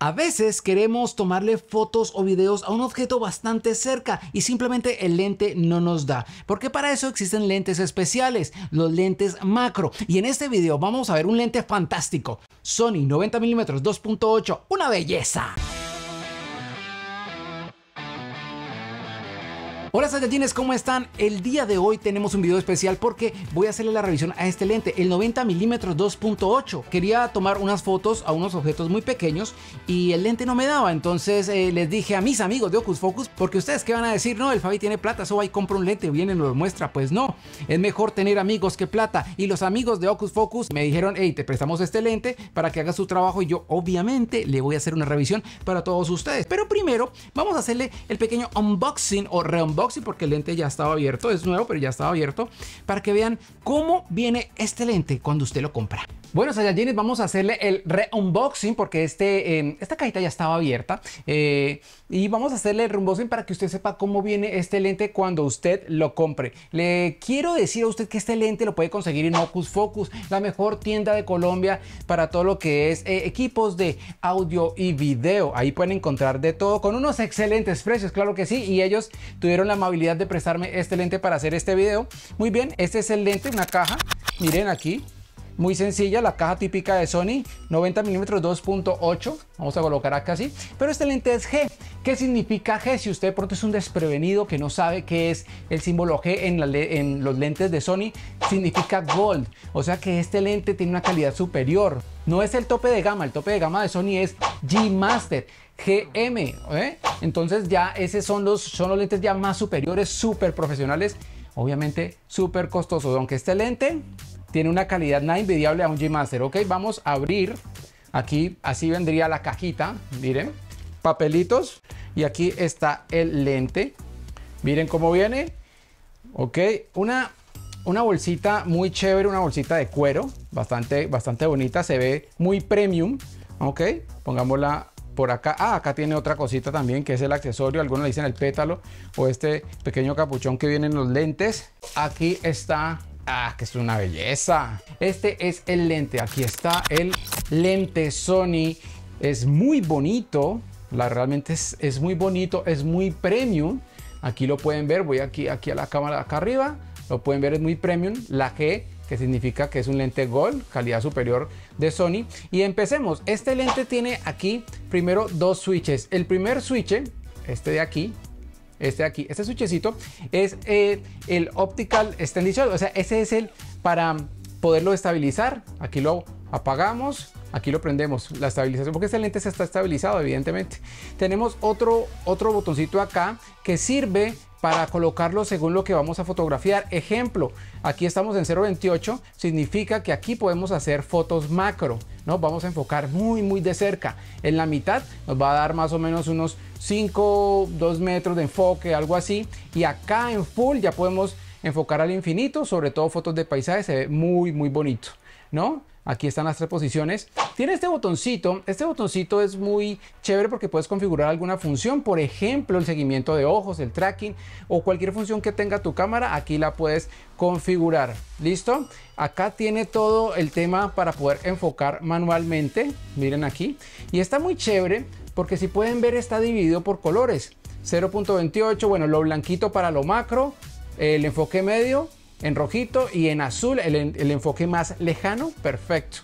A veces queremos tomarle fotos o videos a un objeto bastante cerca y simplemente el lente no nos da, porque para eso existen lentes especiales, los lentes macro. Y en este video vamos a ver un lente fantástico, Sony 90mm 2.8, una belleza. Hola Saiyajines, ¿cómo están? El día de hoy tenemos un video especial porque voy a hacerle la revisión a este lente, el 90mm 2.8. Quería tomar unas fotos a unos objetos muy pequeños y el lente no me daba, entonces eh, les dije a mis amigos de Ocus Focus, porque ustedes que van a decir, no, el Fabi tiene plata, eso va y compra un lente, viene y nos lo muestra. Pues no, es mejor tener amigos que plata. Y los amigos de Ocus Focus me dijeron, hey, te prestamos este lente para que haga su trabajo y yo obviamente le voy a hacer una revisión para todos ustedes. Pero primero vamos a hacerle el pequeño unboxing o re porque el lente ya estaba abierto, es nuevo, pero ya estaba abierto, para que vean cómo viene este lente cuando usted lo compra. Bueno, Saiyajines, vamos a hacerle el re-unboxing porque este, eh, esta cajita ya estaba abierta eh, y vamos a hacerle el re-unboxing para que usted sepa cómo viene este lente cuando usted lo compre. Le quiero decir a usted que este lente lo puede conseguir en Ocus Focus, la mejor tienda de Colombia para todo lo que es eh, equipos de audio y video. Ahí pueden encontrar de todo con unos excelentes precios, claro que sí, y ellos tuvieron la amabilidad de prestarme este lente para hacer este video. Muy bien, este es el lente, una caja, miren aquí, muy sencilla, la caja típica de Sony, 90 mm 2.8. Vamos a colocar acá así. Pero este lente es G. ¿Qué significa G? Si usted pronto es un desprevenido que no sabe qué es el símbolo G en, en los lentes de Sony, significa Gold. O sea que este lente tiene una calidad superior. No es el tope de gama, el tope de gama de Sony es G Master. GM, ¿eh? entonces ya esos son los, son los lentes ya más superiores, súper profesionales, obviamente súper costosos, aunque este lente tiene una calidad nada invidiable a un G Master. Ok, vamos a abrir. Aquí así vendría la cajita. Miren, papelitos. Y aquí está el lente. Miren cómo viene. Ok, una, una bolsita muy chévere, una bolsita de cuero. Bastante, bastante bonita. Se ve muy premium. Ok, pongámosla por acá. Ah, acá tiene otra cosita también que es el accesorio. Algunos le dicen el pétalo o este pequeño capuchón que viene en los lentes. Aquí está Ah, que es una belleza. Este es el lente. Aquí está el lente Sony. Es muy bonito. La, realmente es, es muy bonito. Es muy premium. Aquí lo pueden ver. Voy aquí, aquí a la cámara acá arriba. Lo pueden ver. Es muy premium. La G que significa que es un lente Gold, calidad superior de Sony. Y empecemos. Este lente tiene aquí primero dos switches. El primer switch, este de aquí, este de aquí, este switchecito, es eh, el Optical Extension, o sea, ese es el para poderlo estabilizar. Aquí lo apagamos, aquí lo prendemos, la estabilización, porque este lente se está estabilizado, evidentemente. Tenemos otro, otro botoncito acá que sirve para colocarlo según lo que vamos a fotografiar. Ejemplo, aquí estamos en 0.28, significa que aquí podemos hacer fotos macro, ¿no? Vamos a enfocar muy, muy de cerca. En la mitad nos va a dar más o menos unos 5, 2 metros de enfoque, algo así. Y acá en full ya podemos enfocar al infinito, sobre todo fotos de paisaje, se ve muy, muy bonito, ¿no? Aquí están las tres posiciones. Tiene este botoncito. Este botoncito es muy chévere porque puedes configurar alguna función. Por ejemplo, el seguimiento de ojos, el tracking o cualquier función que tenga tu cámara. Aquí la puedes configurar. ¿Listo? Acá tiene todo el tema para poder enfocar manualmente. Miren aquí. Y está muy chévere porque si pueden ver está dividido por colores. 0.28, bueno, lo blanquito para lo macro, el enfoque medio en rojito y en azul el, enfoque más lejano, perfecto.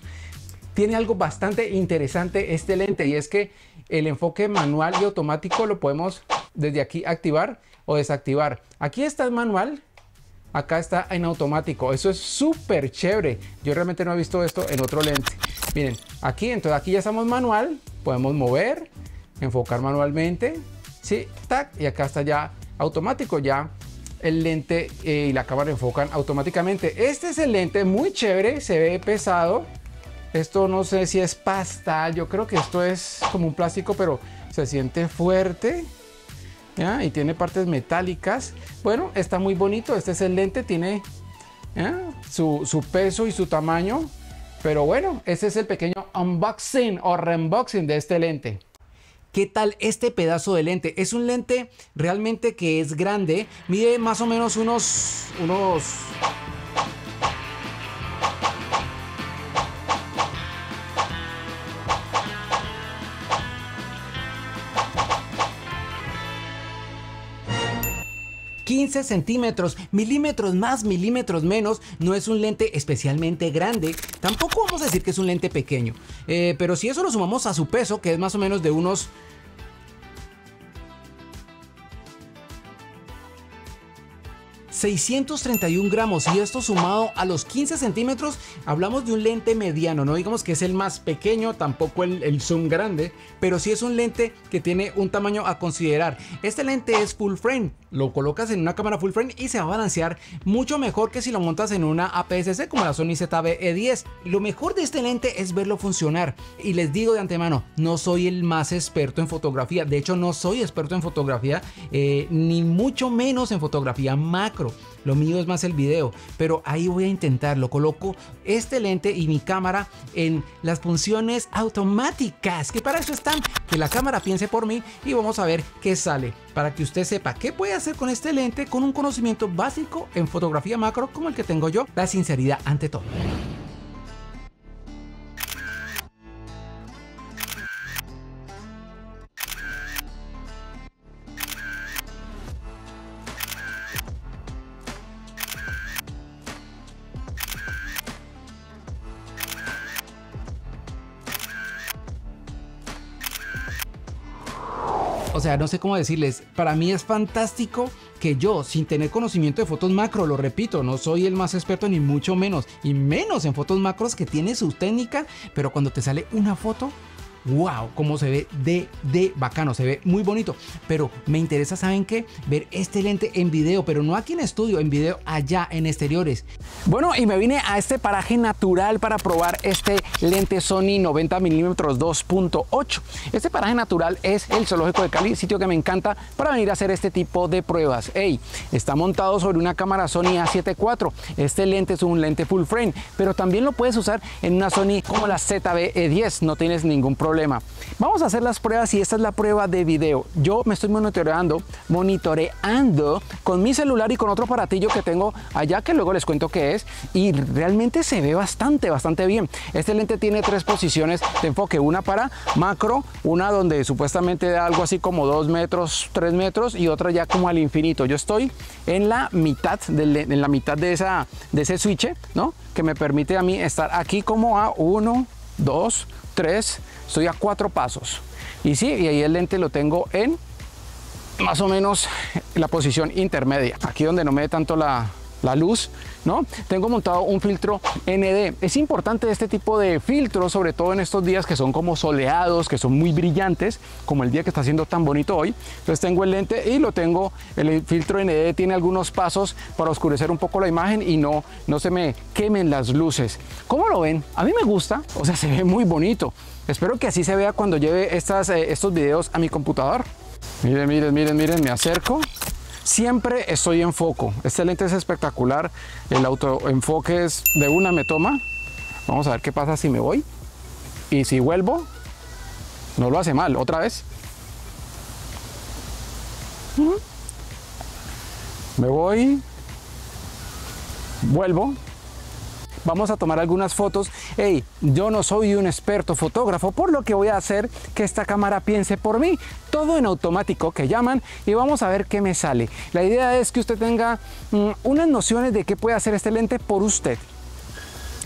Tiene algo bastante interesante este lente y es que el enfoque manual y automático lo podemos desde aquí activar o desactivar. Aquí está el manual, acá está en automático. Eso es súper chévere. Yo realmente no he visto esto en otro lente. Miren, aquí, entonces aquí ya estamos manual, podemos mover, enfocar manualmente, sí, tac, y acá está ya automático, ya el lente eh, y la cámara enfocan automáticamente. Este es el lente muy chévere, se ve pesado. Esto no sé si es pasta, yo creo que esto es como un plástico, pero se siente fuerte. Y tiene partes metálicas. Bueno, está muy bonito. Este es el lente, tiene su, su peso y su tamaño. Pero bueno, ese es el pequeño unboxing o reunboxing de este lente. ¿Qué tal este pedazo de lente? Es un lente realmente que es grande, mide más o menos unos, unos 15 centímetros, milímetros más, milímetros menos. No es un lente especialmente grande. Tampoco vamos a decir que es un lente pequeño. Eh, pero si eso lo sumamos a su peso, que es más o menos de unos 631 gramos y esto sumado a los 15 centímetros, hablamos de un lente mediano, no digamos que es el más pequeño, tampoco el, zoom grande, pero sí es un lente que tiene un tamaño a considerar. Este lente es full frame, lo colocas en una cámara full frame y se va a balancear mucho mejor que si lo montas en una APS-C como la Sony ZV-E10. Lo mejor de este lente es verlo funcionar. Y les digo de antemano, no soy el más experto en fotografía, de hecho no soy experto en fotografía, eh, ni mucho menos en fotografía macro. Lo mío es más el video, pero ahí voy a intentarlo. Coloco este lente y mi cámara en las funciones automáticas, que para eso están, que la cámara piense por mí y vamos a ver qué sale, para que usted sepa qué puede hacer con este lente con un conocimiento básico en fotografía macro como el que tengo yo, la sinceridad ante todo. O sea, no sé cómo decirles, para mí es fantástico que yo, sin tener conocimiento de fotos macro, lo repito, no soy el más experto ni mucho menos, y menos en fotos macros que tiene su técnica, pero cuando te sale una foto, wow, cómo se ve de, de bacano, se ve muy bonito. Pero me interesa, ¿saben qué? Ver este lente en video, pero no aquí en estudio, en video allá en exteriores. Bueno, y me vine a este paraje natural para probar este lente Sony 90 mm 2.8. Este paraje natural es el Zoológico de Cali, sitio que me encanta para venir a hacer este tipo de pruebas. Hey, está montado sobre una cámara Sony A7 IV. Este lente es un lente full frame, pero también lo puedes usar en una Sony como la ZV-E10, no tienes ningún problema Vamos a hacer las pruebas y esta es la prueba de video. Yo me estoy monitoreando, monitoreando con mi celular y con otro aparatillo que tengo allá que luego les cuento qué es y realmente se ve bastante, bastante bien. Este lente tiene tres posiciones de enfoque, una para macro, una donde supuestamente da algo así como 2 metros, 3 metros y otra ya como al infinito. Yo estoy en la mitad, de, en la mitad de, esa, de ese switch, ¿no? Que me permite a mí estar aquí como a 1, 2, 3, estoy a cuatro pasos. Y sí, y ahí el lente lo tengo en más o menos la posición intermedia, aquí donde no me dé tanto la, la luz, ¿no? Tengo montado un filtro ND. Es importante este tipo de filtros, sobre todo en estos días que son como soleados, que son muy brillantes, como el día que está haciendo tan bonito hoy. Entonces tengo el lente y lo tengo, el filtro ND tiene algunos pasos para oscurecer un poco la imagen y no, no se me quemen las luces. ¿Cómo lo ven? A mí me gusta, o sea, se ve muy bonito. Espero que así se vea cuando lleve estas, eh, estos videos a mi computador. Miren, miren, miren, miren, me acerco Siempre estoy en foco. Este lente es espectacular. El autoenfoque es de una me toma. Vamos a ver qué pasa si me voy. Y si vuelvo, no lo hace mal. Otra vez. Me voy. Vuelvo vamos a tomar algunas fotos. Hey, yo no soy un experto fotógrafo, por lo que voy a hacer que esta cámara piense por mí. Todo en automático que llaman y vamos a ver qué me sale. La idea es que usted tenga mm, unas nociones de qué puede hacer este lente por usted.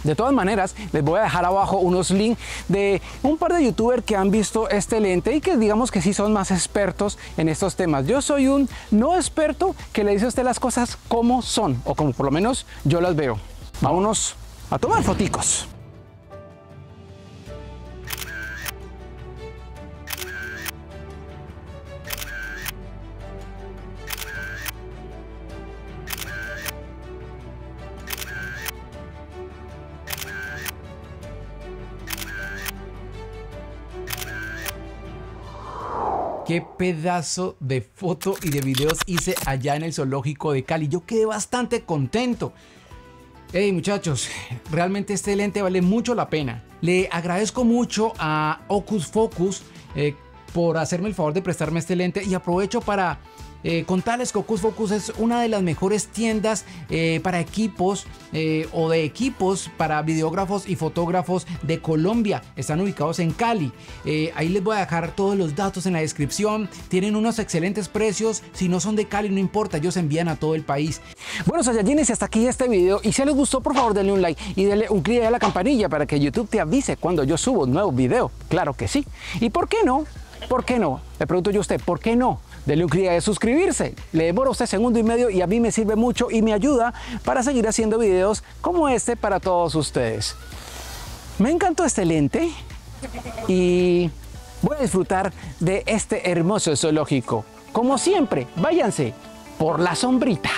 De todas maneras, les voy a dejar abajo unos links de un par de youtubers que han visto este lente y que digamos que sí son más expertos en estos temas. Yo soy un no experto que le dice a usted las cosas como son o como por lo menos yo las veo. Vámonos a tomar foticos. qué pedazo de foto y de videos hice allá en el zoológico de Cali. Yo quedé bastante contento. Hey muchachos, realmente este lente vale mucho la pena. Le agradezco mucho a Ocus Focus eh, por hacerme el favor de prestarme este lente y aprovecho para eh, con tales Cocus Focus es una de las mejores tiendas eh, para equipos eh, o de equipos para videógrafos y fotógrafos de Colombia. Están ubicados en Cali. ahí les voy a dejar todos los datos en la descripción. Tienen unos excelentes precios. Si no son de Cali, no importa, ellos envían a todo el país. Bueno, Saiyajines, hasta aquí este video. Y si les gustó, por favor, denle un like y denle un clic a la campanilla para que YouTube te avise cuando yo subo un nuevo video. Claro que sí. ¿Y por qué no? ¿Por qué no? Le pregunto yo a usted, ¿por qué no? Dele un clic a suscribirse. Le demora usted segundo y medio y a mí me sirve mucho y me ayuda para seguir haciendo videos como este para todos ustedes. Me encantó este lente y voy a disfrutar de este hermoso zoológico. Como siempre, váyanse por la sombrita.